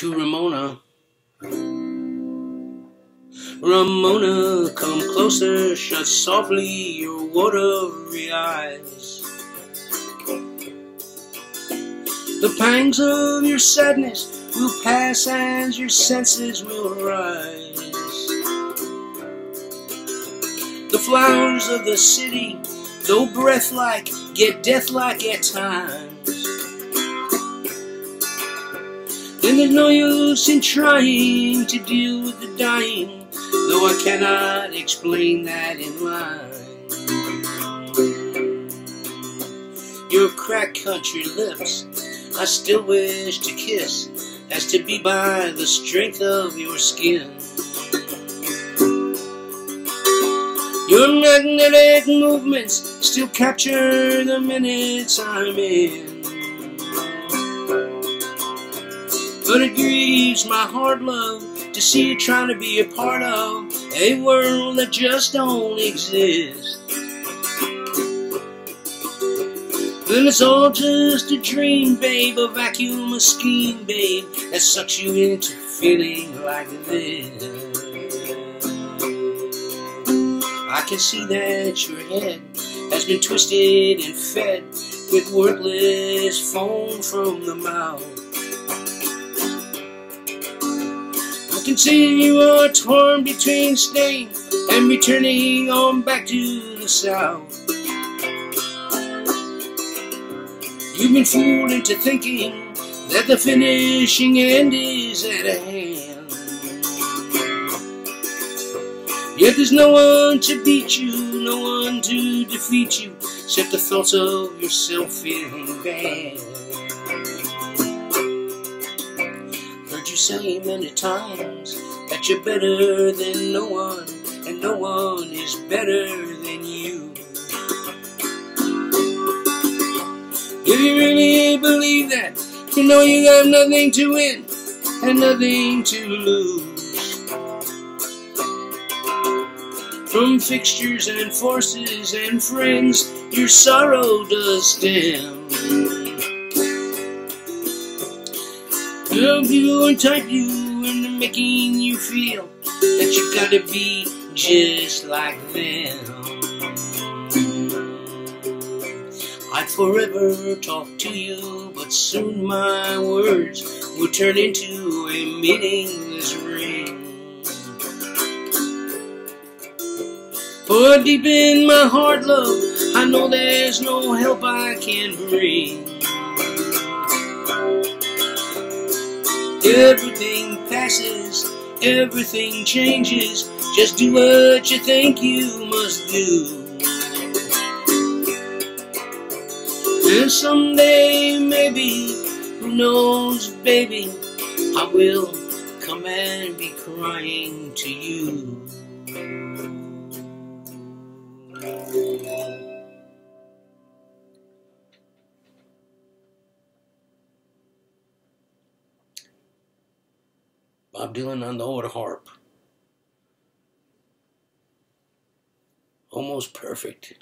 to Ramona. Ramona, come closer, shut softly your watery eyes. The pangs of your sadness will pass and your senses will rise. The flowers of the city, though breath-like, get death-like at times. And there's no use in trying to deal with the dying, though I cannot explain that in line. Your cracked country lips, I still wish to kiss, as to be by the strength of your skin. Your magnetic movements still capture the minutes I'm in. But it grieves my heart, love, to see you trying to be a part of a world that just don't exist. Then it's all just a dream, babe, a vacuum, a scheme, babe, that sucks you into feeling like this. I can see that your head has been twisted and fed with worthless foam from the mouth. You are torn between staying and returning on back to the south. You've been fooled into thinking that the finishing end is at hand. Yet there's no one to beat you, no one to defeat you, except the thoughts of yourself feeling bad. Say many times that you're better than no one, and no one is better than you. If you really believe that, you know you have nothing to win and nothing to lose. From fixtures and forces and friends, your sorrow does stem. Love you and type you into making you feel that you gotta be just like them. I'd forever talk to you, but soon my words will turn into a meaningless ring. For deep in my heart, love, I know there's no help I can bring. Everything passes, everything changes. Just do what you think you must do. And someday, maybe, who knows, baby, I will come and be crying to you. Bob Dylan on the autoharp. Almost perfect.